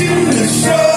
to the show.